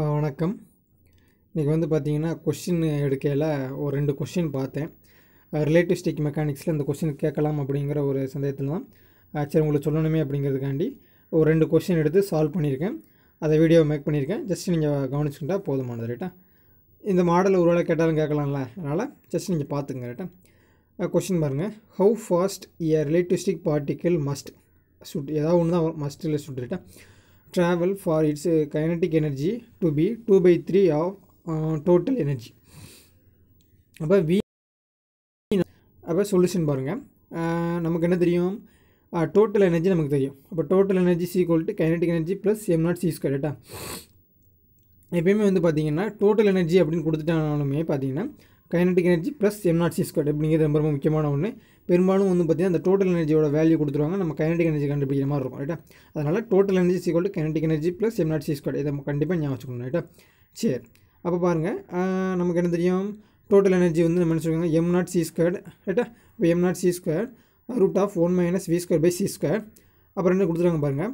வணக்கம். இன்றைக்கி வந்து பார்த்தீங்கன்னா கொஷின் எடுக்கையில் ஒரு ரெண்டு கொஷின் பார்த்தேன். ரிலேட்டிவிஸ்டிக் மெக்கானிக்ஸில் இந்த கொஷின் கேட்கலாம் அப்படிங்கிற ஒரு சந்தேகத்தில் தான். சரி உங்களுக்கு சொல்லணுமே அப்படிங்கிறதுக்காண்டி ஒரு ரெண்டு கொஷின் எடுத்து சால்வ் பண்ணியிருக்கேன். அதை வீடியோ மேக் பண்ணியிருக்கேன். ஜஸ்ட் நீங்கள் கவனிச்சுக்கிட்டா போதுமானது ரைட்டா இந்த மாடல் ஒருவேளை கேட்டாலும் கேட்கலாம்ல அதனால் ஜஸ்ட் நீங்கள் பார்த்துங்க ரைட்டா கொஷின் பாருங்கள் how fast a relativistic particle must should ஏதாவது ஒன்று தான் மஸ்ட் இல்லை சுட் ரைட்டா travel for its kinetic energy to be two by three of total energy அப்போ வி அப்போ சொல்யூஷன் பாருங்கள் நமக்கு என்ன தெரியும்? டோட்டல் எனர்ஜி நமக்கு தெரியும். அப்போ total energy is equal to kinetic energy plus m naught c square எப்பயுமே வந்து பார்த்தீங்கன்னா டோட்டல் எனர்ஜி அப்படின்னு கொடுத்துட்டாலுமே பார்த்தீங்கன்னா kinetic energy plus m naught c square அப்படிங்கிறது ரொம்ப ரொம்ப முக்கியமான ஒன்று பெரும்பாலும் வந்து பார்த்தீங்கன்னா அந்த டோட்டல் எனர்ஜியோட வேல்யூ கொடுத்துருவாங்க. நம்ம கைனட்டிக் எனர்ஜி கண்டுபிடிக்கிற மாதிரி இருக்கும் ரைட்டா அதனால் total energy is equal to kinetic energy plus m c square இதை கண்டிப்பாக ஞாபகம் வச்சுக்கணும் ரைட்டா சரி. அப்போ பாருங்கள் நமக்கு என்ன தெரியும்? டோட்டல் எனர்ஜி வந்து நம்ம என்ன சொல்லுவாங்க? எம் நாட் சி ஸ்கொயர் ரைட்டா இப்போ m naught c square root of one minus v square by c square அப்புறம் என்ன கொடுத்துருக்காங்க பாருங்கள்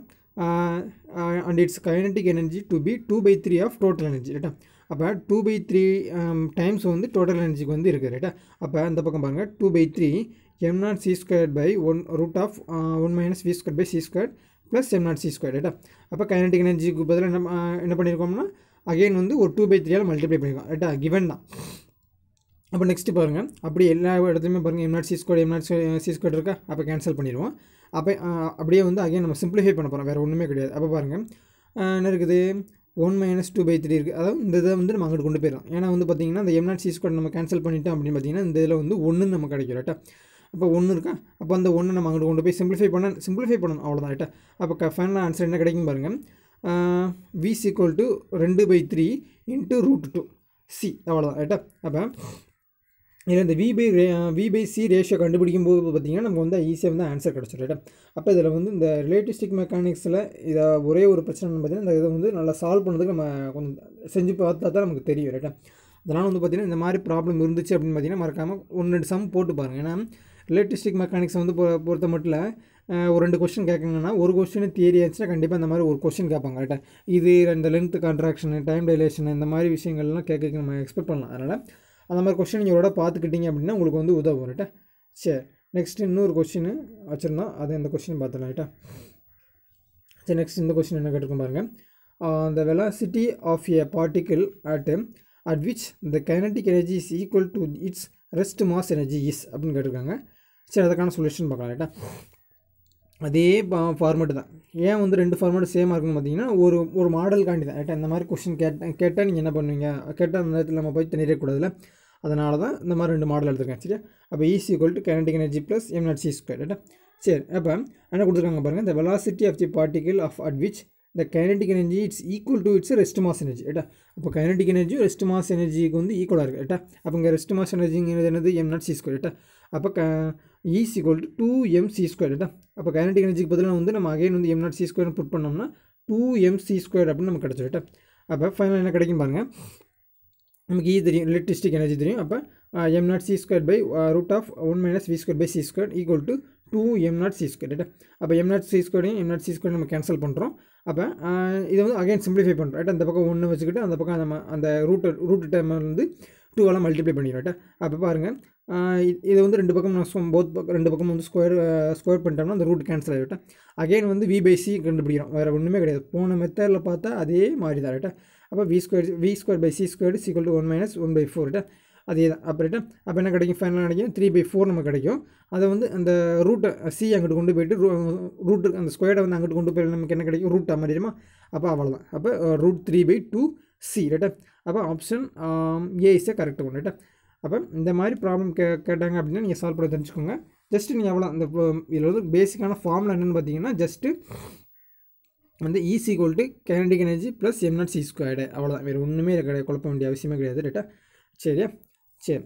and its kinetic energy to be two by three of total energy ரைட்டா அப்போ டூ பை த்ரீ டைம்ஸ் வந்து total எனர்ஜிக்கு வந்து இருக்குது ரைட்டா அப்போ அந்த பக்கம் பாருங்கள் two by three m naught c square by one root of one minus v square by c square plus m naught c square ரைட்டா அப்போ கைனடிக் எனர்ஜிக்கு பதிலாக என்ன என்ன பண்ணியிருக்கோம்னா அகைன் வந்து ஒரு டூ பை த்ரீயால் மல்டிப்ளை பண்ணியிருக்கோம் ரைட்டா கிவன் தான். அப்போ நெக்ஸ்ட்டு பாருங்கள் அப்படி எல்லா இடத்துலையுமே பாருங்கள் m naught c square m naught uh, c square இருக்கா? அப்போ கேன்சல் பண்ணிடுவோம். அப்போ uh, அப்படியே வந்து அகைன் நம்ம சிம்பிளிஃபை பண்ண போகிறோம் வேறு ஒன்றுமே கிடையாது. அப்போ பாருங்கள் uh, என்ன இருக்குது? One minus two by three இருக்குது அதாவது இந்த இதை வந்து நம்ம அங்கிட்டு கொண்டு போயிடலாம். ஏன்னா வந்து பார்த்திங்கன்னா அந்த எம் நாட் சி ஸ்கொயர் நம்ம கேன்சல் பண்ணிட்டோம் அப்படின்னு பார்த்தீங்கன்னா இந்த இதில் வந்து ஒன்று நம்ம கிடைக்கும் ரைட்டா அப்போ ஒன்று இருக்கா? அப்போ அந்த ஒன்று நம்ம அங்கிட்டு கொண்டு போய் சிம்பிளிஃபை பண்ண சிம்பிளிஃபை பண்ணணும். அவ்வளோதான் ரைட்டா அப்போ ஃபைனல் ஆன்சர் என்ன கிடைக்கும் பாருங்கள் வி சீக்வல் டு ரெண்டு by three into root two c அவ்வளோதான் ரைட்டா அப்போ இதில் இந்த விபை ரே விபை சி ரேஷியோ கண்டுபிடிக்கும் போது பார்த்தீங்கன்னா நமக்கு வந்து ஈஸியாக வந்து ஆன்சர் கிடச்சிடும் ரைட்டா அப்போ இதில் வந்து இந்த ரிலேட்டிஸ்டிக் மெக்கானிக்ஸில் இதை ஒரே ஒரு பிரச்சனை பார்த்தீங்கன்னா இந்த இதை வந்து நல்லா சால்வ் பண்ணதுக்கு நம்ம கொஞ்சம் செஞ்சு பார்த்தா தான் நமக்கு தெரியும் ரைட்டா அதனால் வந்து பார்த்திங்கன்னா இந்த மாதிரி ப்ராப்ளம் இருந்துச்சு அப்படின்னு பார்த்தீங்கன்னா மறக்காமல் ஒன்று ரெண்டு சம் போட்டு பாருங்கள் ஏன்னா ரிலேட்டிஸ்டிக் மெக்கானிக்ஸ் வந்து பொ- பொறுத்த மட்டும் இல்லை ஒரு ரெண்டு கொஸ்டின் கேட்குங்கன்னா ஒரு கொஸ்டின் தியரி ஆச்சுன்னா கண்டிப்பாக இந்த மாதிரி ஒரு கொஸ்டின் கேட்பாங்க கரெக்டாக இது இந்த லென்த் கான்ட்ராக்ஷனு டைம் டைலேஷன் இந்த மாதிரி விஷயங்கள்லாம் கேட்க நம்ம எக்ஸ்பெக்ட் பண்ணலாம். அதனால் அந்த மாதிரி கொஸ்டின் நீங்கள் ஒரு பார்த்துக்கிட்டீங்க அப்படின்னா உங்களுக்கு வந்து உதவும். ரைட்டா சரி. நெக்ஸ்ட் இன்னொரு கொஸ்டின் வச்சுருந்தோம் அது இந்த கொஸ்டின் பார்த்துலாம் ரைட்டா சரி நெக்ஸ்ட் இந்த கொஸ்டின் என்ன கேட்டிருக்கோம் பாருங்கள் the velocity of a particle at at which the kinetic energy is equal to its rest mass energy is அப்படின்னு கேட்டிருக்காங்க. சரி அதுக்கான சொல்யூஷன் பார்க்கலாம். ரைட்டா அதே ஃபார்மேட் தான். ஏன் வந்து ரெண்டு ஃபார்மேட் சேமாக இருக்குன்னு பார்த்தீங்கன்னா ஒரு ஒரு மாடல் காண்டி தான். ரைட்டா இந்த மாதிரி கொஸ்டின் கேட்டேன் கேட்டால் நீங்கள் என்ன பண்ணுவீங்க? கேட்டால் அந்த நேரத்தில் நம்ம போய் தண்ணிடக்கூடாதுல அதனால தான் இந்த மாதிரி ரெண்டு மாடல் எடுத்துருக்கேன். சரியா? அப்போ E is equal to kinetic energy plus M naught C square ரைட்டா? சரி அப்போ என்ன கொடுத்துருக்காங்க பாருங்கள் இந்த velocity of the particle of at which இந்த kinetic energy it's equal to it's rest mass energy ரைட்டா? அப்போ கைனடிக் எனர்ஜி ரெஸ்ட் மாஸ் எனர்ஜிக்கு வந்து ஈக்குவலாக இருக்குது ரைட்டா? அப்போ இங்கே ரெஸ்ட் மாஸ் எனர்ஜிங்கிறது என்னது? எம் நாட் சி ஸ்கொயர் ரைட்டா? அப்போ K is equal to two m c square ரைட்டா? அப்போ கைனடிக் எனர்ஜிக்கு பதிலாக வந்து நம்ம அகைன் வந்து m naught c square put பண்ணோம்னா டூ எம் சி ஸ்கொயர் அப்படின்னு நமக்கு கிடச்சிருட்டா அப்போ ஃபைனல் என்ன கிடைக்கும் பாருங்கள் நமக்கு ஈ தெரியும் எலக்ட்ரிஸ்டிக் எனர்ஜி தெரியும் அப்போ m naught c square by root of one minus v square by c square equal to two m naught c square ரைட்டா அப்போ எம் நாட் சி ஸ்கொயரையும் எம் நாட் சி ஸ்கொயர் நம்ம கேன்சல் பண்ணுறோம் அப்போ இதை வந்து அகைன் சிம்பிளிஃபை பண்ணுறோம் ரைட்டா அந்த பக்கம் ஒன்று வச்சுக்கிட்டு அந்த பக்கம் நம்ம அந்த ரூட்டு ரூட் டைம் வந்து டூவெல்லாம் மல்டிப்ளை பண்ணிடுறோம் ரைட்டா அப்போ பாருங்கள் இது வந்து ரெண்டு பக்கம் நான் போத் பக்கம் ரெண்டு பக்கம் வந்து ஸ்கொயர் ஸ்கொயர் பண்ணிட்டோம்னா அந்த ரூட் கேன்சல் ஆகிட்டா அகைன் வந்து வி பை சி கண்டுபிடிக்கிறோம் வேறு ஒன்றுமே கிடையாது போன மெத்தடில் பார்த்தா அதே மாதிரி தான் ரைட்டா அப்போ v square v square by c square is equal to one minus one by four ரைட்டா அதே தான் அப்போ அப்போ என்ன கிடைக்கும்? ஃபைனலாக கிடைக்கும்? த்ரீ பை ஃபோர் நமக்கு கிடைக்கும். அதை வந்து அந்த ரூட்டை சி அங்கிட்டு கொண்டு போயிட்டு ரூ ரூட்டு அந்த ஸ்கொயரை வந்து அங்கிட்டு கொண்டு போய் நமக்கு என்ன கிடைக்கும்? ரூட்டாக மாறிடுமா அப்போ அவ்வளோதான் அப்போ root three by two c ரைட்டா அப்போ ஆப்ஷன் ஏ இஸ் கரெக்ட் ஒன்று ரைட்டா அப்போ இந்த மாதிரி ப்ராப்ளம் கே கேட்டாங்க அப்படின்னா நீங்கள் சால்வ் பண்ண தெரிஞ்சுக்கோங்க. ஜஸ்ட்டு நீங்கள் அவ்வளோ இந்த இதில் வந்து பேசிக்கான ஃபார்மில் என்னென்னு பார்த்தீங்கன்னா ஜஸ்ட்டு வந்து E is equal to kinetic energy plus m naught c squared அவ்வளோதான் வேறு ஒன்றுமே கிடையாது. குழப்ப வேண்டிய அவசியமே கிடையாது. ரைட்டா சரியா? சரி.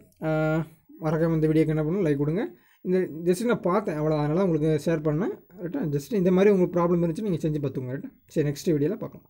மறக்காம இந்த வீடியோக்கு என்ன பண்ணணும் லைக் கொடுங்க. இந்த ஜஸ்ட் நான் பார்த்தேன். அவ்வளோ அதனால் உங்களுக்கு ஷேர் பண்ணேன். ரைட்டா ஜஸ்ட் இந்த மாதிரி உங்களுக்கு ப்ராப்ளம் இருந்துச்சு நீங்கள் செஞ்சு பார்த்துங்க ரைட்டா சரி நெக்ஸ்ட் வீடியோவில் பார்க்கலாம்.